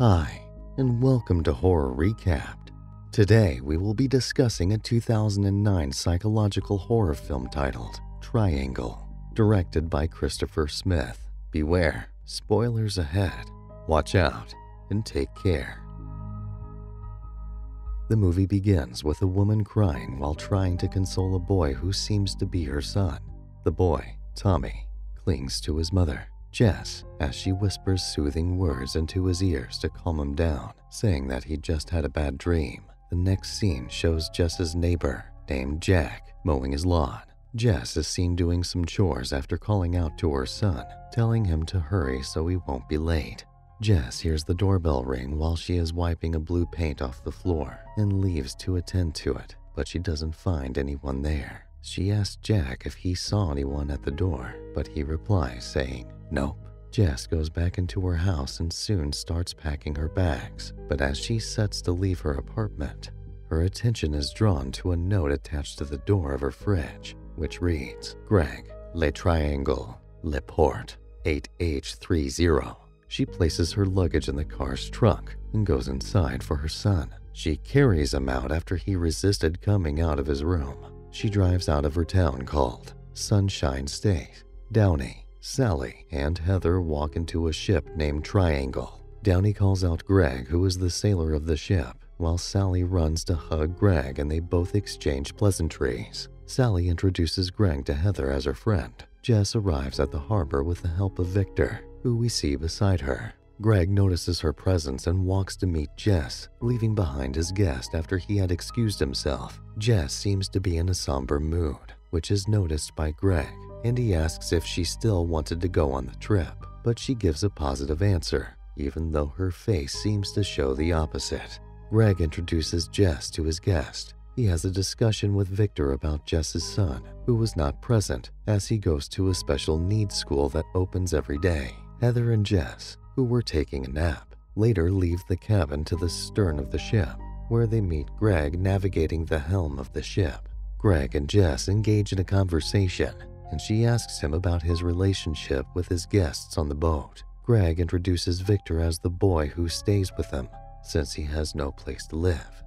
Hi, and welcome to Horror Recapped. Today we will be discussing a 2009 psychological horror film titled Triangle, directed by Christopher Smith. Beware, spoilers ahead. Watch out and take care. The movie begins with a woman crying while trying to console a boy who seems to be her son. The boy, Tommy, clings to his mother, Jess, as she whispers soothing words into his ears to calm him down, saying that he just had a bad dream. The next scene shows Jess's neighbor, named Jack, mowing his lawn. Jess is seen doing some chores after calling out to her son, telling him to hurry so he won't be late. Jess hears the doorbell ring while she is wiping a blue paint off the floor and leaves to attend to it, but she doesn't find anyone there. She asks Jack if he saw anyone at the door, but he replies saying, Nope. Jess goes back into her house and soon starts packing her bags, but as she sets to leave her apartment, her attention is drawn to a note attached to the door of her fridge, which reads, Greg, Le Triangle, Le Port, 8H30. She places her luggage in the car's trunk and goes inside for her son. She carries him out after he resisted coming out of his room. She drives out of her town called Sunshine State. Downey, Sally, and Heather walk into a ship named Triangle. Downey calls out Greg, who is the sailor of the ship, while Sally runs to hug Greg and they both exchange pleasantries. Sally introduces Greg to Heather as her friend. Jess arrives at the harbor with the help of Victor, who we see beside her. Greg notices her presence and walks to meet Jess, leaving behind his guest after he had excused himself. Jess seems to be in a somber mood, which is noticed by Greg, and he asks if she still wanted to go on the trip, but she gives a positive answer, even though her face seems to show the opposite. Greg introduces Jess to his guest. He has a discussion with Victor about Jess's son, who was not present as he goes to a special needs school that opens every day. Heather and Jess, who were taking a nap, later leave the cabin to the stern of the ship, where they meet Greg navigating the helm of the ship. Greg and Jess engage in a conversation, and she asks him about his relationship with his guests on the boat. Greg introduces Victor as the boy who stays with them, since he has no place to live.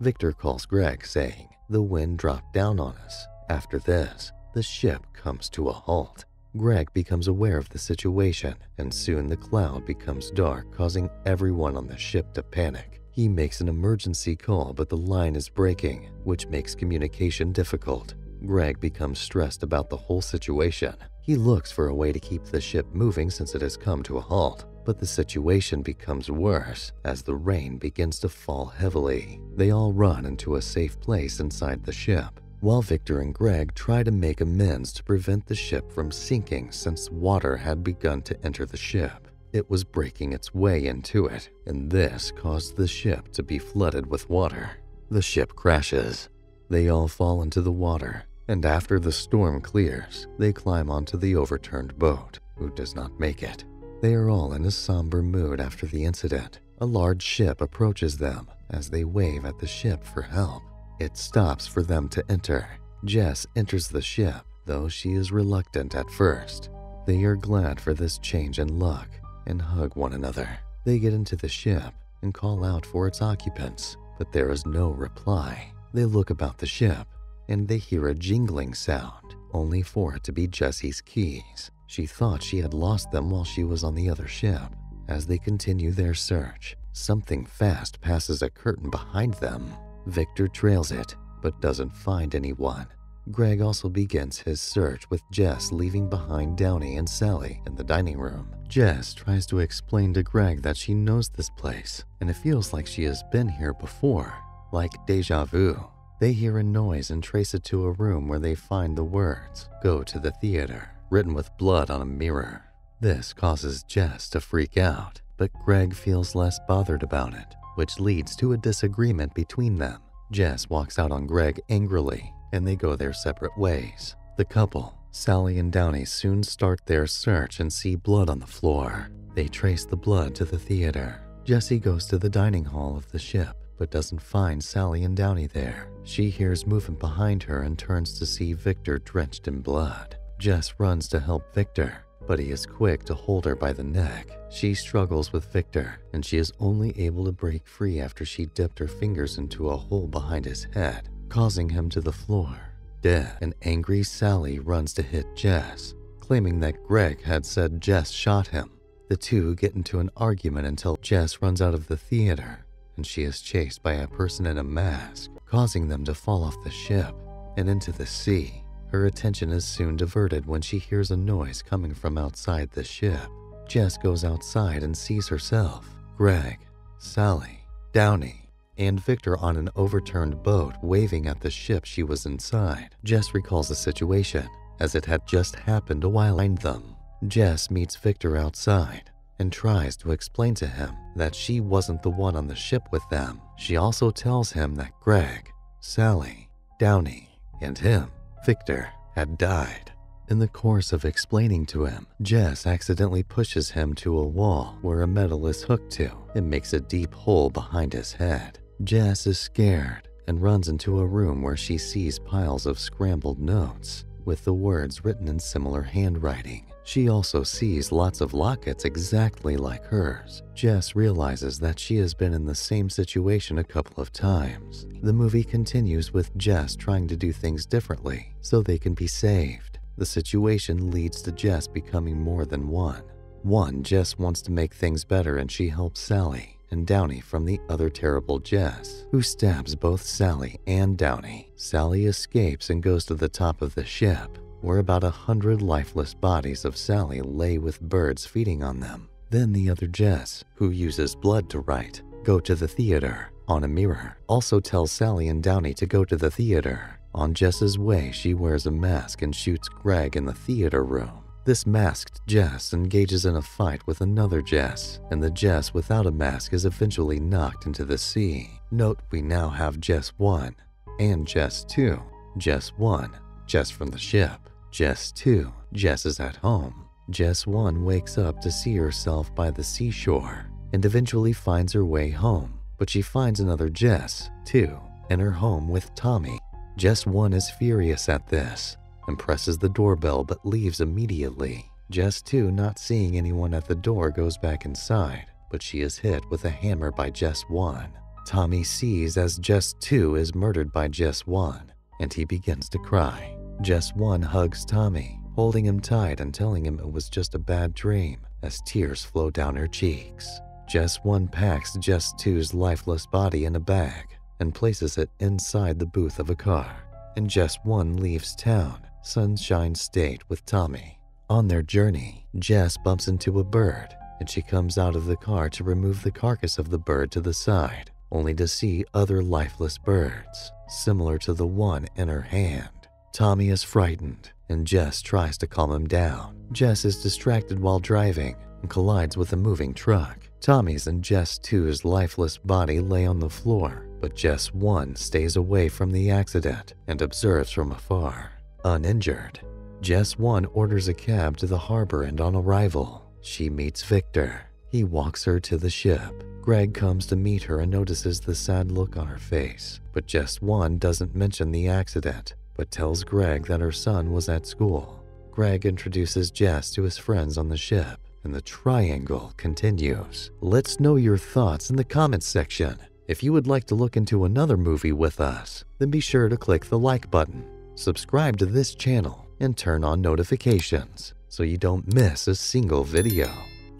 Victor calls Greg, saying, The wind dropped down on us. After this, the ship comes to a halt. Greg becomes aware of the situation, and soon the cloud becomes dark, causing everyone on the ship to panic. He makes an emergency call, but the line is breaking, which makes communication difficult. Greg becomes stressed about the whole situation. He looks for a way to keep the ship moving since it has come to a halt, but the situation becomes worse as the rain begins to fall heavily. They all run into a safe place inside the ship, while Victor and Greg try to make amends to prevent the ship from sinking since water had begun to enter the ship. It was breaking its way into it, and this caused the ship to be flooded with water. The ship crashes. They all fall into the water, and after the storm clears, they climb onto the overturned boat, who does not make it. They are all in a somber mood after the incident. A large ship approaches them as they wave at the ship for help. It stops for them to enter. Jess enters the ship, though she is reluctant at first. They are glad for this change in luck and hug one another. They get into the ship and call out for its occupants, but there is no reply. They look about the ship and they hear a jingling sound, only for it to be Jessie's keys. She thought she had lost them while she was on the other ship. As they continue their search, something fast passes a curtain behind them. Victor trails it, but doesn't find anyone. Greg also begins his search with Jess leaving behind Downey and Sally in the dining room. Jess tries to explain to Greg that she knows this place, and it feels like she has been here before, like deja vu. They hear a noise and trace it to a room where they find the words, Go to the theater, written with blood on a mirror. This causes Jess to freak out, but Greg feels less bothered about it which leads to a disagreement between them. Jess walks out on Greg angrily, and they go their separate ways. The couple, Sally and Downey, soon start their search and see blood on the floor. They trace the blood to the theater. Jessie goes to the dining hall of the ship, but doesn't find Sally and Downey there. She hears movement behind her and turns to see Victor drenched in blood. Jess runs to help Victor, but he is quick to hold her by the neck. She struggles with Victor, and she is only able to break free after she dipped her fingers into a hole behind his head, causing him to the floor. Dead, an angry Sally runs to hit Jess, claiming that Greg had said Jess shot him. The two get into an argument until Jess runs out of the theater and she is chased by a person in a mask, causing them to fall off the ship and into the sea. Her attention is soon diverted when she hears a noise coming from outside the ship. Jess goes outside and sees herself, Greg, Sally, Downey, and Victor on an overturned boat waving at the ship she was inside. Jess recalls the situation as it had just happened a while behind them. Jess meets Victor outside and tries to explain to him that she wasn't the one on the ship with them. She also tells him that Greg, Sally, Downey, and him, Victor, had died. In the course of explaining to him, Jess accidentally pushes him to a wall where a metal is hooked to. It makes a deep hole behind his head. Jess is scared and runs into a room where she sees piles of scrambled notes with the words written in similar handwriting. She also sees lots of lockets exactly like hers. Jess realizes that she has been in the same situation a couple of times. The movie continues with Jess trying to do things differently so they can be saved. The situation leads to Jess becoming more than one. One, Jess wants to make things better and she helps Sally and Downey from the other terrible Jess, who stabs both Sally and Downey. Sally escapes and goes to the top of the ship, where about a hundred lifeless bodies of Sally lay with birds feeding on them. Then the other Jess, who uses blood to write, go to the theater. On a mirror, also tells Sally and Downey to go to the theater. On Jess's way, she wears a mask and shoots Greg in the theater room. This masked Jess engages in a fight with another Jess, and the Jess without a mask is eventually knocked into the sea. Note we now have Jess 1 and Jess 2. Jess 1, Jess from the ship. Jess 2, Jess is at home. Jess 1 wakes up to see herself by the seashore and eventually finds her way home, but she finds another Jess, 2, in her home with Tommy. Jess 1 is furious at this and presses the doorbell but leaves immediately. Jess 2, not seeing anyone at the door, goes back inside, but she is hit with a hammer by Jess 1. Tommy sees as Jess 2 is murdered by Jess 1, and he begins to cry. Jess 1 hugs Tommy, holding him tight and telling him it was just a bad dream as tears flow down her cheeks. Jess 1 packs Jess 2's lifeless body in a bag and places it inside the booth of a car. And Jess 1 leaves town Sunshine State with Tommy. On their journey, Jess bumps into a bird and she comes out of the car to remove the carcass of the bird to the side, only to see other lifeless birds, similar to the one in her hand. Tommy is frightened and Jess tries to calm him down. Jess is distracted while driving and collides with a moving truck. Tommy's and Jess 2's lifeless body lay on the floor, but Jess 1 stays away from the accident and observes from afar uninjured. Jess 1 orders a cab to the harbor and on arrival, she meets Victor. He walks her to the ship. Greg comes to meet her and notices the sad look on her face, but Jess 1 doesn't mention the accident, but tells Greg that her son was at school. Greg introduces Jess to his friends on the ship, and the triangle continues. Let's know your thoughts in the comments section. If you would like to look into another movie with us, then be sure to click the like button subscribe to this channel, and turn on notifications so you don't miss a single video.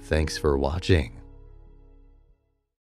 Thanks for watching.